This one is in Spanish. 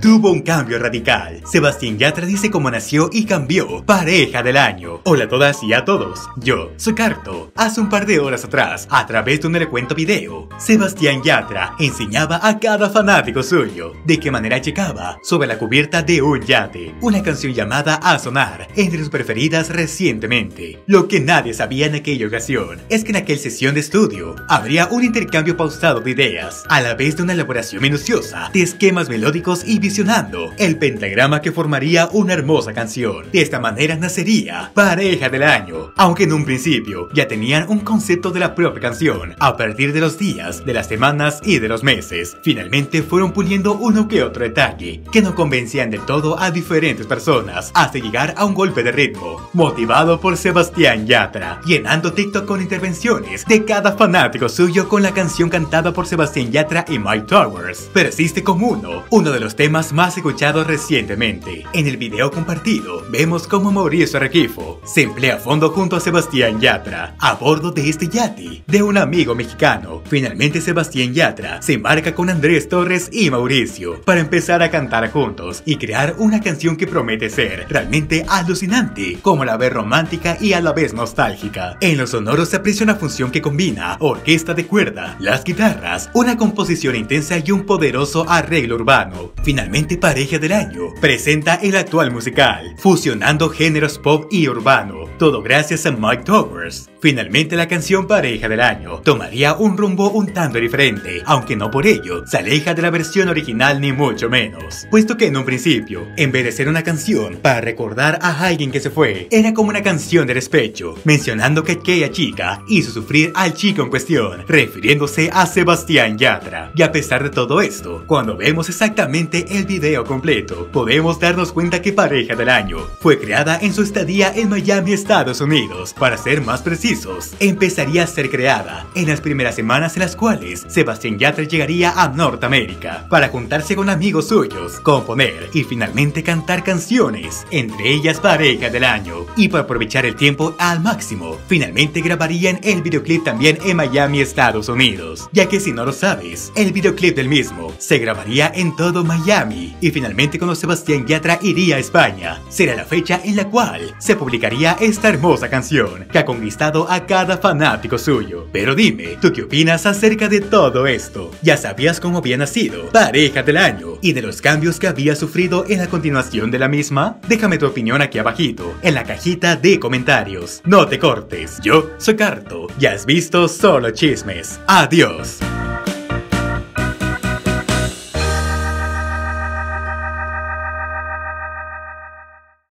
tuvo un cambio radical. Sebastián Yatra dice cómo nació y cambió. Pareja del año. Hola a todas y a todos. Yo soy Carto. Hace un par de horas atrás, a través de un recuento video, Sebastián Yatra enseñaba a cada fanático suyo de qué manera checaba sobre la cubierta de un yate una canción llamada A Sonar, entre sus preferidas recientemente. Lo que nadie sabía en aquella ocasión es que en aquella sesión de estudio habría un intercambio pausado de ideas, a la vez de una elaboración minuciosa de esquemas melódicos y el pentagrama que formaría una hermosa canción. De esta manera nacería Pareja del Año, aunque en un principio ya tenían un concepto de la propia canción, a partir de los días, de las semanas y de los meses. Finalmente fueron puliendo uno que otro detalle, que no convencían del todo a diferentes personas, hasta llegar a un golpe de ritmo, motivado por Sebastián Yatra, llenando TikTok con intervenciones de cada fanático suyo con la canción cantada por Sebastián Yatra y Mike Towers. Persiste como uno, uno de los temas más escuchados recientemente. En el video compartido, vemos cómo Mauricio Requifo se emplea a fondo junto a Sebastián Yatra, a bordo de este yate, de un amigo mexicano. Finalmente Sebastián Yatra se embarca con Andrés Torres y Mauricio para empezar a cantar juntos y crear una canción que promete ser realmente alucinante, como la vez romántica y a la vez nostálgica. En los sonoros se aprecia una función que combina orquesta de cuerda, las guitarras, una composición intensa y un poderoso arreglo urbano. Finalmente Pareja del Año presenta el actual musical, fusionando géneros pop y urbano, todo gracias a Mike Towers. Finalmente la canción Pareja del Año tomaría un rumbo un tanto diferente, aunque no por ello se aleja de la versión original ni mucho menos, puesto que en un principio, en vez de ser una canción para recordar a alguien que se fue, era como una canción de despecho, mencionando que aquella chica hizo sufrir al chico en cuestión, refiriéndose a Sebastián Yatra. Y a pesar de todo esto, cuando vemos exactamente el video completo, podemos darnos cuenta que Pareja del Año fue creada en su estadía en Miami, Estados Unidos, para ser más empezaría a ser creada en las primeras semanas en las cuales Sebastián Yatra llegaría a Norteamérica para juntarse con amigos suyos, componer y finalmente cantar canciones, entre ellas Pareja del Año. Y para aprovechar el tiempo al máximo, finalmente grabarían el videoclip también en Miami, Estados Unidos, ya que si no lo sabes, el videoclip del mismo se grabaría en todo Miami y finalmente cuando Sebastián Yatra iría a España, será la fecha en la cual se publicaría esta hermosa canción que ha conquistado a cada fanático suyo. Pero dime, ¿tú qué opinas acerca de todo esto? ¿Ya sabías cómo había nacido Pareja del Año y de los cambios que había sufrido en la continuación de la misma? Déjame tu opinión aquí abajito, en la cajita de comentarios. No te cortes, yo soy Carto y has visto solo chismes. Adiós.